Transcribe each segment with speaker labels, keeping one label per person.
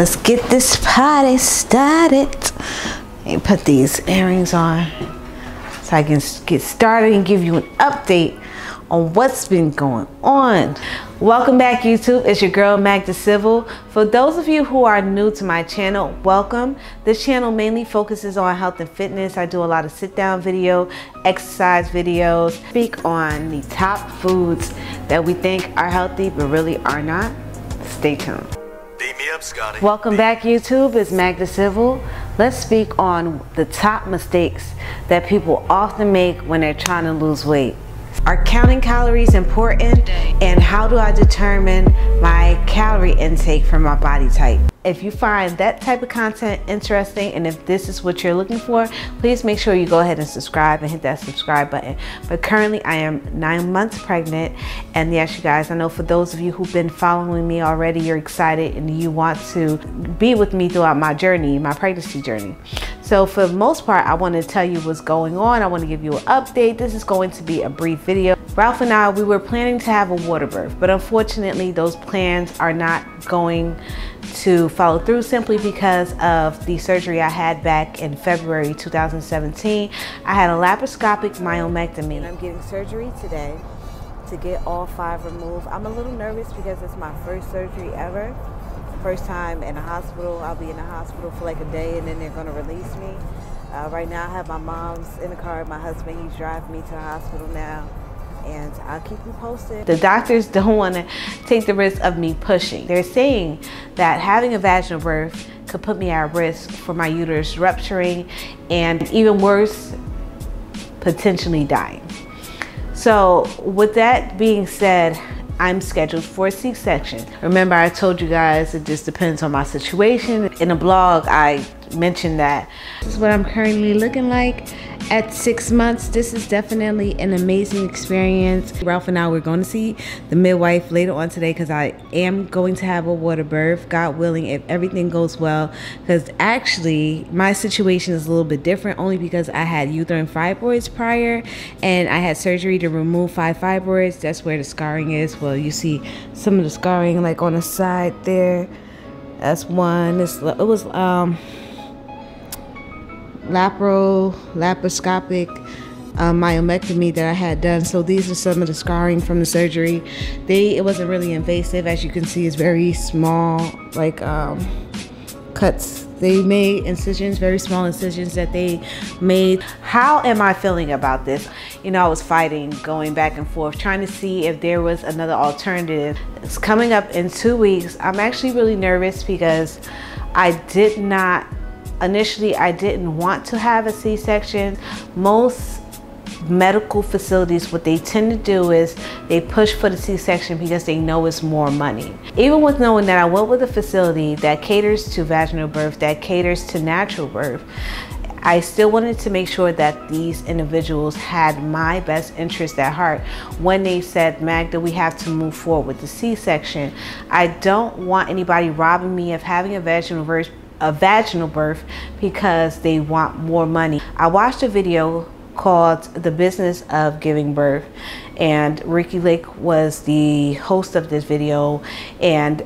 Speaker 1: Let's get this party started. Me put these earrings on so I can get started and give you an update on what's been going on. Welcome back YouTube, it's your girl Magda Civil. For those of you who are new to my channel, welcome. This channel mainly focuses on health and fitness. I do a lot of sit down video, exercise videos, speak on the top foods that we think are healthy but really are not. Stay tuned.
Speaker 2: Scotty.
Speaker 1: Welcome back YouTube, it's Magda Civil. Let's speak on the top mistakes that people often make when they're trying to lose weight. Are counting calories important? And how do I determine my calorie intake for my body type? If you find that type of content interesting and if this is what you're looking for, please make sure you go ahead and subscribe and hit that subscribe button. But currently I am nine months pregnant and yes, you guys, I know for those of you who've been following me already, you're excited and you want to be with me throughout my journey, my pregnancy journey. So for the most part, I want to tell you what's going on. I want to give you an update. This is going to be a brief video. Ralph and I, we were planning to have a water birth, but unfortunately those plans are not going to follow through simply because of the surgery I had back in February 2017. I had a laparoscopic myomectomy. I'm getting surgery today to get all five removed. I'm a little nervous because it's my first surgery ever. First time in a hospital. I'll be in the hospital for like a day and then they're gonna release me. Uh, right now I have my mom's in the car, my husband, he's driving me to the hospital now and I'll keep you posted. The doctors don't want to take the risk of me pushing. They're saying that having a vaginal birth could put me at risk for my uterus rupturing and even worse, potentially dying. So with that being said, I'm scheduled for a C-section. Remember I told you guys it just depends on my situation. In a blog, I mentioned that. This is what I'm currently looking like at six months. This is definitely an amazing experience. Ralph and I we're going to see the midwife later on today because I am going to have a water birth, God willing, if everything goes well. Because actually, my situation is a little bit different only because I had uterine fibroids prior and I had surgery to remove five fibroids. That's where the scarring is. Well, you see some of the scarring like on the side there. That's one. It's, it was um lapro laparoscopic uh, myomectomy that I had done. So these are some of the scarring from the surgery. They it wasn't really invasive, as you can see. It's very small, like um, cuts. They made incisions, very small incisions that they made. How am I feeling about this? You know, I was fighting, going back and forth, trying to see if there was another alternative. It's coming up in two weeks. I'm actually really nervous because I did not Initially, I didn't want to have a C-section. Most medical facilities, what they tend to do is they push for the C-section because they know it's more money. Even with knowing that I went with a facility that caters to vaginal birth, that caters to natural birth, I still wanted to make sure that these individuals had my best interest at heart when they said, Magda, we have to move forward with the C-section. I don't want anybody robbing me of having a vaginal birth a vaginal birth because they want more money. I watched a video called The Business of Giving Birth and Ricki Lake was the host of this video and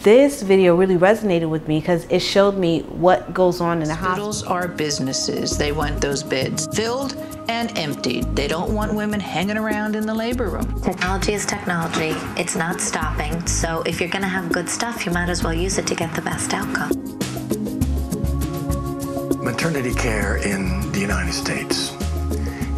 Speaker 1: this video really resonated with me because it showed me what goes on in the
Speaker 3: Hospitals
Speaker 1: hospital.
Speaker 3: are businesses. They want those beds filled and emptied. They don't want women hanging around in the labor room.
Speaker 4: Technology is technology. It's not stopping. So if you're going to have good stuff, you might as well use it to get the best outcome
Speaker 5: maternity care in the United States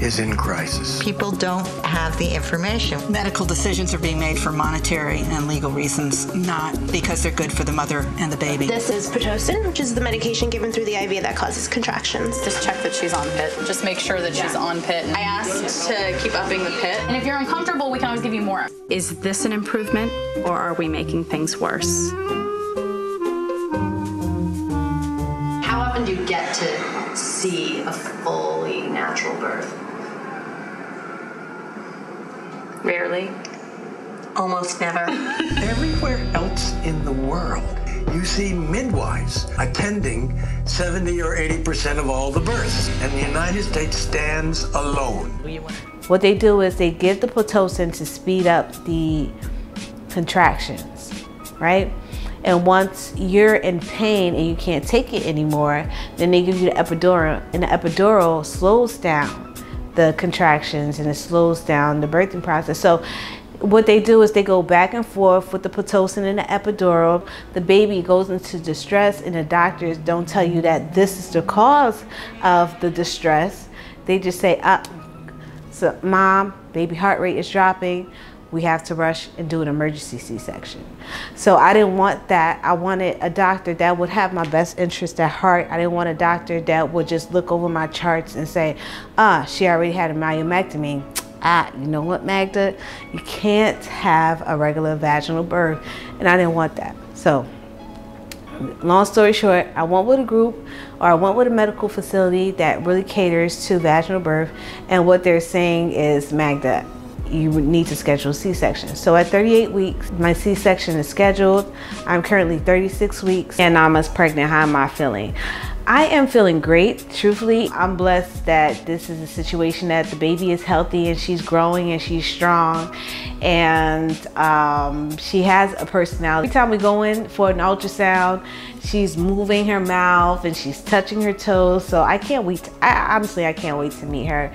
Speaker 5: is in crisis.
Speaker 6: People don't have the information.
Speaker 7: Medical decisions are being made for monetary and legal reasons, not because they're good for the mother and the baby.
Speaker 8: This is Pitocin, which is the medication given through the IV that causes contractions.
Speaker 9: Just check that she's on PIT. Just make sure that yeah. she's on PIT.
Speaker 8: I asked to keep upping the PIT.
Speaker 9: And if you're uncomfortable, we can always give you more.
Speaker 10: Is this an improvement or are we making things worse?
Speaker 11: See a fully natural birth?
Speaker 10: Rarely.
Speaker 11: Almost never.
Speaker 5: Everywhere else in the world, you see midwives attending 70 or 80% of all the births, and the United States stands alone.
Speaker 1: What they do is they give the Pitocin to speed up the contractions, right? And once you're in pain and you can't take it anymore, then they give you the epidural, and the epidural slows down the contractions and it slows down the birthing process. So what they do is they go back and forth with the Pitocin and the epidural. The baby goes into distress, and the doctors don't tell you that this is the cause of the distress. They just say, "Uh, so mom, baby heart rate is dropping. We have to rush and do an emergency C-section." So I didn't want that. I wanted a doctor that would have my best interest at heart. I didn't want a doctor that would just look over my charts and say, "Ah, she already had a myomectomy." ah, you know what, Magda? You can't have a regular vaginal birth. And I didn't want that. So, long story short, I went with a group or I went with a medical facility that really caters to vaginal birth. And what they're saying is, Magda, you need to schedule a C-section. So at 38 weeks, my C-section is scheduled. I'm currently 36 weeks and I'm as pregnant. How am I feeling? I am feeling great. Truthfully, I'm blessed that this is a situation that the baby is healthy and she's growing and she's strong and um, she has a personality. Every time we go in for an ultrasound, she's moving her mouth and she's touching her toes. So I can't wait. To, I, honestly, I can't wait to meet her.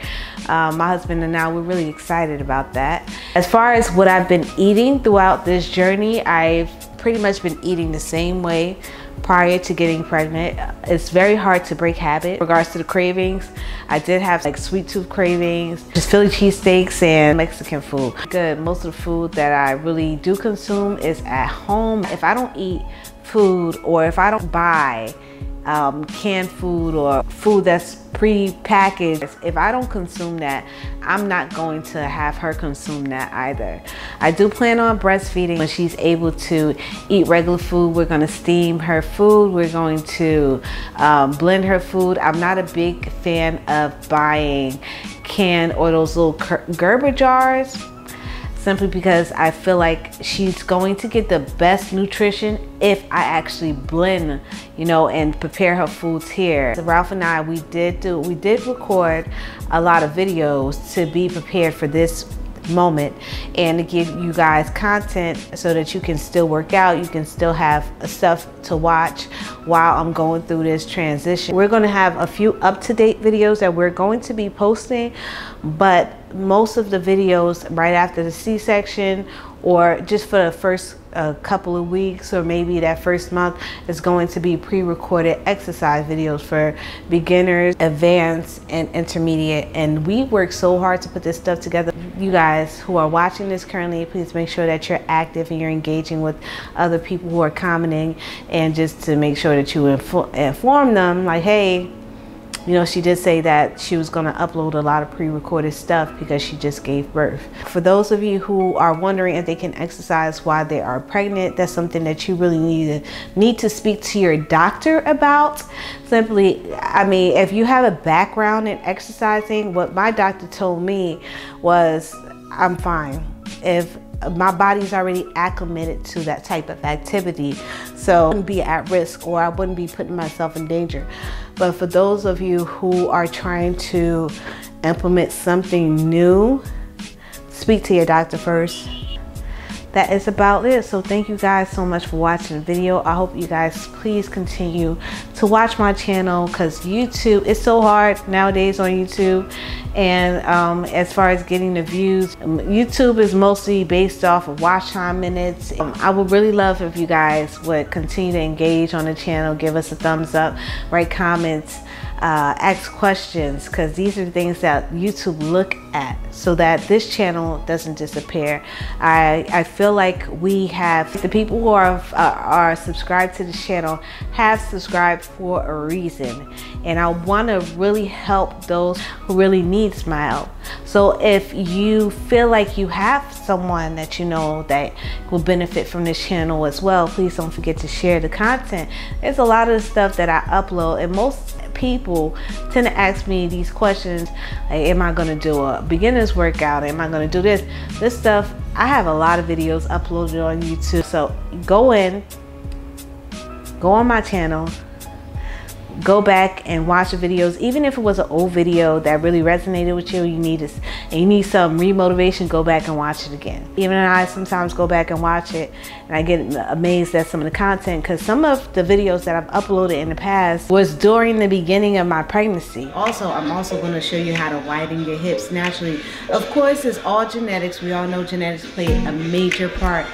Speaker 1: Um, my husband and I, we're really excited about that. As far as what I've been eating throughout this journey, I've pretty much been eating the same way prior to getting pregnant. It's very hard to break habit. In regards to the cravings, I did have like sweet tooth cravings, just Philly cheesesteaks and Mexican food. Good, most of the food that I really do consume is at home. If I don't eat food or if I don't buy um, canned food or food that's pre-packaged. If I don't consume that, I'm not going to have her consume that either. I do plan on breastfeeding when she's able to eat regular food. We're going to steam her food. We're going to um, blend her food. I'm not a big fan of buying canned or those little Gerber jars simply because I feel like she's going to get the best nutrition if I actually blend, you know, and prepare her foods here. So Ralph and I, we did do, we did record a lot of videos to be prepared for this moment and to give you guys content so that you can still work out you can still have stuff to watch while I'm going through this transition. We're going to have a few up-to-date videos that we're going to be posting but most of the videos right after the c-section or just for the first a couple of weeks or maybe that first month is going to be pre-recorded exercise videos for beginners, advanced, and intermediate. And we work so hard to put this stuff together. You guys who are watching this currently, please make sure that you're active and you're engaging with other people who are commenting and just to make sure that you inform them like, hey, you know, she did say that she was going to upload a lot of pre-recorded stuff because she just gave birth. For those of you who are wondering if they can exercise while they are pregnant, that's something that you really need to need to speak to your doctor about. Simply, I mean, if you have a background in exercising, what my doctor told me was, I'm fine. If my body's already acclimated to that type of activity. So I wouldn't be at risk or I wouldn't be putting myself in danger. But for those of you who are trying to implement something new, speak to your doctor first that is about it. So thank you guys so much for watching the video. I hope you guys please continue to watch my channel because youtube is so hard nowadays on youtube. And um, as far as getting the views um, youtube is mostly based off of watch time minutes. Um, i would really love if you guys would continue to engage on the channel give us a thumbs up write comments uh, ask questions because these are things that YouTube look at so that this channel doesn't disappear. I, I feel like we have the people who are, uh, are subscribed to the channel have subscribed for a reason and I want to really help those who really needs my help. So if you feel like you have someone that you know that will benefit from this channel as well, please don't forget to share the content. There's a lot of stuff that I upload and most people tend to ask me these questions like, am I going to do a beginner's workout? Am I going to do this? This stuff, I have a lot of videos uploaded on YouTube. So go in, go on my channel, go back and watch the videos. Even if it was an old video that really resonated with you you need you need some remotivation go back and watch it again. Even i sometimes go back and watch it and i get amazed at some of the content because some of the videos that i've uploaded in the past was during the beginning of my pregnancy. Also i'm also going to show you how to widen your hips naturally. Of course it's all genetics. We all know genetics play a major part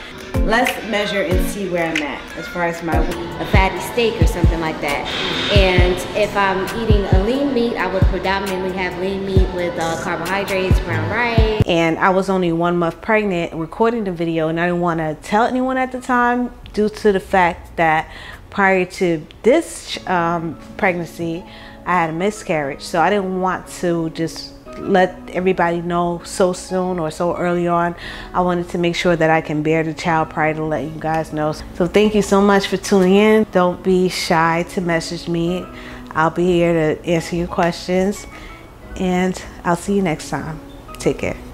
Speaker 1: let's measure and see where I'm at as far as my a fatty steak or something like that. And if I'm eating a lean meat, I would predominantly have lean meat with uh, carbohydrates, brown rice. And I was only one month pregnant recording the video and I didn't want to tell anyone at the time due to the fact that prior to this um, pregnancy, I had a miscarriage. So I didn't want to just let everybody know so soon or so early on. I wanted to make sure that I can bear the child prior to let you guys know. So thank you so much for tuning in. Don't be shy to message me. I'll be here to answer your questions and I'll see you next time. Take care.